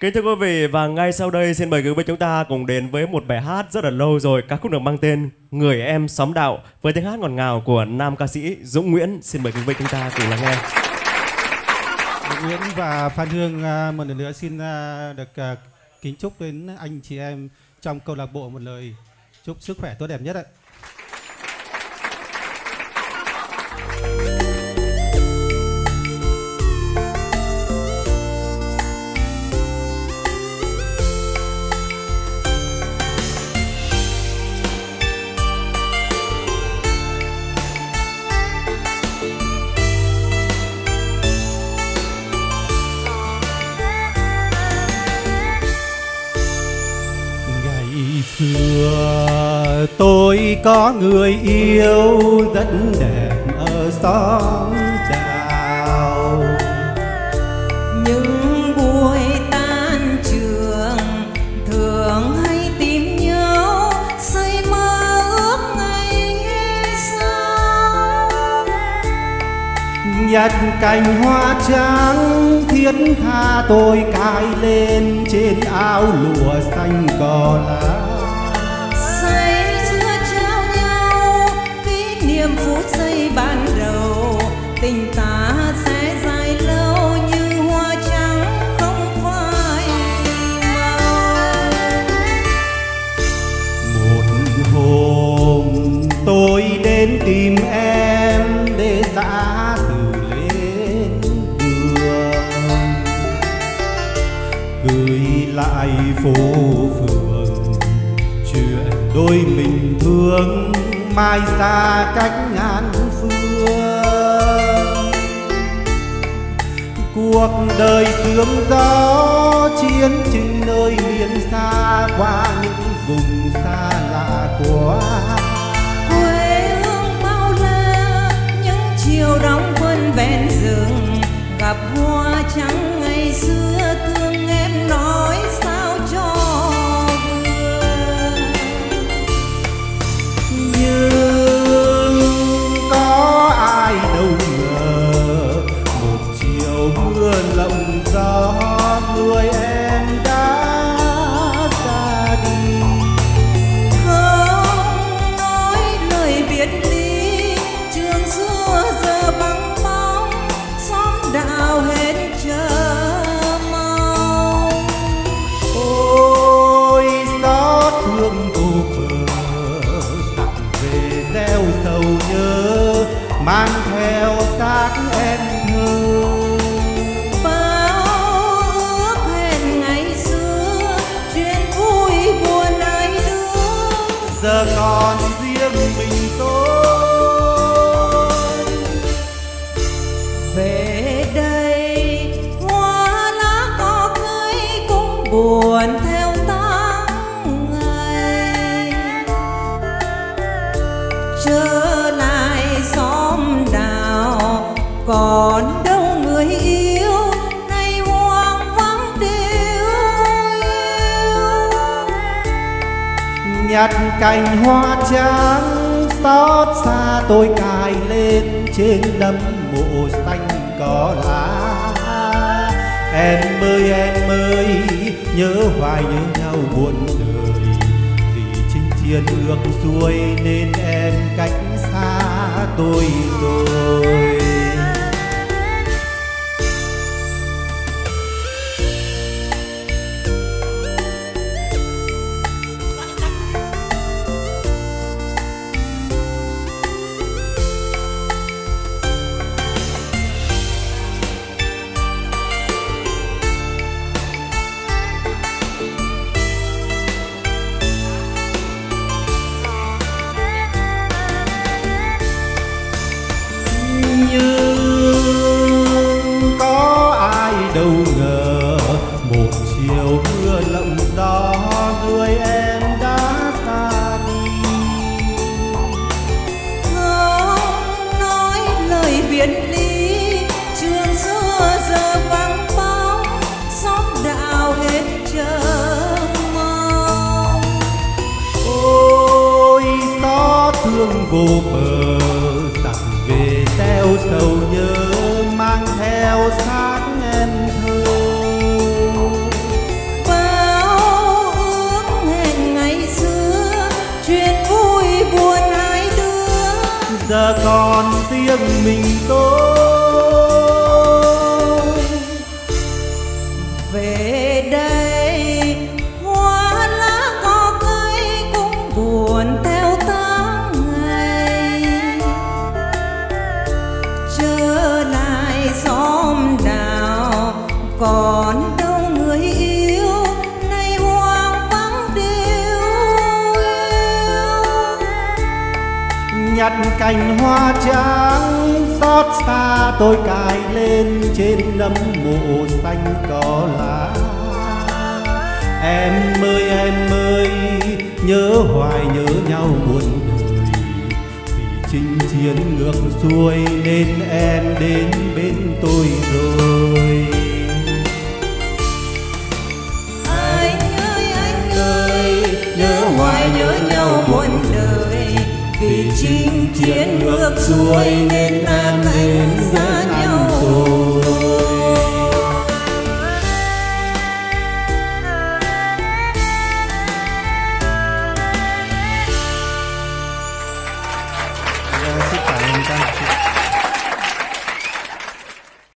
Kính thưa quý vị, và ngay sau đây xin mời quý vị chúng ta cùng đến với một bài hát rất là lâu rồi các khúc được mang tên Người em xóm đạo, với tiếng hát ngọt ngào của nam ca sĩ Dũng Nguyễn. Xin mời quý vị chúng ta cùng lắng nghe. Nguyễn và Phan Hương à, một lần nữa xin à, được à, kính chúc đến anh chị em trong câu lạc bộ một lời chúc sức khỏe tốt đẹp nhất ạ. Xưa tôi có người yêu rất đẹp ở xóm đào những buổi tan trường thường hay tìm nhau say mơ ước ngày sau. Nhặt cành hoa trắng thiết tha tôi cài lên trên áo lụa xanh cỏ lá. Say chưa trao nhau kỷ niệm phút giây ban đầu. Tình ta sẽ dài lâu như hoa trắng không phai màu. Một hôm tôi đến tìm em phố phường. Chuyện đôi mình thương, mai xa cách ngàn phương. Cuộc đời sương gió, chiến trình nơi miền xa, qua những vùng xa lạ của quê hương bao la, những chiều đóng quân ven rừng, gặp hoa trắng mang theo xác em thơ bao ước hẹn ngày xưa chuyện vui buồn ai đưa giờ còn riêng mình tôi. Về đây hoa lá cỏ cây cũng buồn theo còn đâu người yêu nay hoang vắng điều nhặt cành hoa trắng, xót xa tôi cài lên trên nấm mộ xanh có lá. Em ơi em ơi, nhớ hoài nhớ nhau buồn đời. Vì chinh chiến ngược xuôi nên em cách xa tôi rồi. vô bờ dặn về theo sầu nhớ mang theo sát em thơ. Bao ước hẹn ngày xưa chuyện vui buồn hai đưa. Giờ còn riêng mình tôi. Về đây còn đâu người yêu, nay hoang vắng điêu nhặt cành hoa trắng, xót xa tôi cài lên trên nấm mộ xanh có lá. Em ơi em ơi, nhớ hoài nhớ nhau muôn đời. Vì chinh chiến ngược xuôi nên em đến bên tôi rồi. Hoài nhớ nhau muôn đời. Vì chinh chiến ngược xuôi nên em đến xa